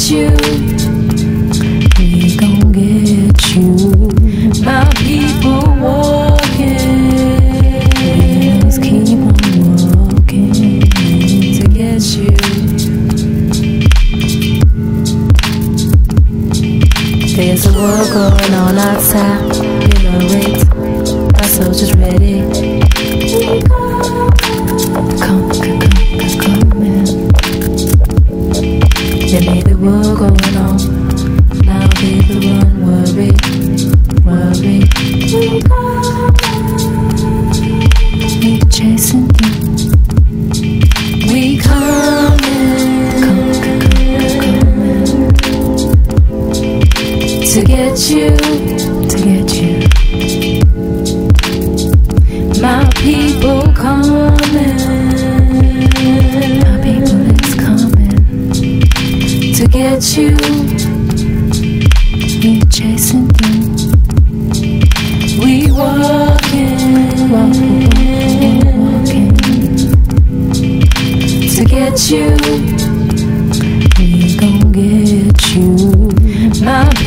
get you. We gon' get you. My people walking. Keep on walking to get you. There's a war going on outside. You know it. Our soldiers ready. You, to get you. My people coming. My people is coming to get you. We chasing you. We walking, walking, walking to get you. We gon' get you. My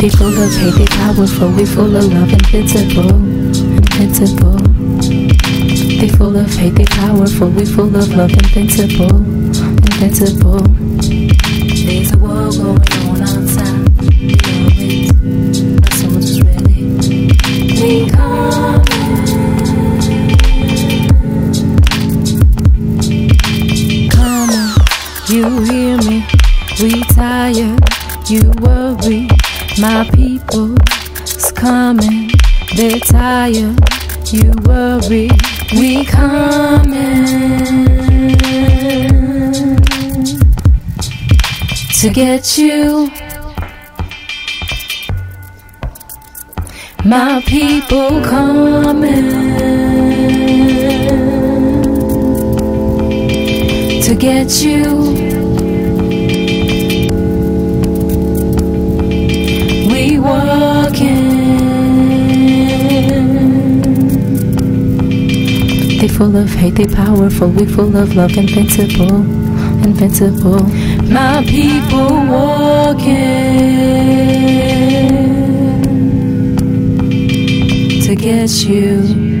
They full of hate, they powerful, we full of love, invincible, invincible. They full of hate, they powerful, we full of love, invincible, invincible. There's a war going on outside, you know it. Our soldiers ready, we coming. Come on, you hear me? We tired, you worry. My people's coming, they tired, you worry. We coming to get you. My people coming to get you. They full of hate, they powerful. We full of love, invincible, invincible. My people walking to get you.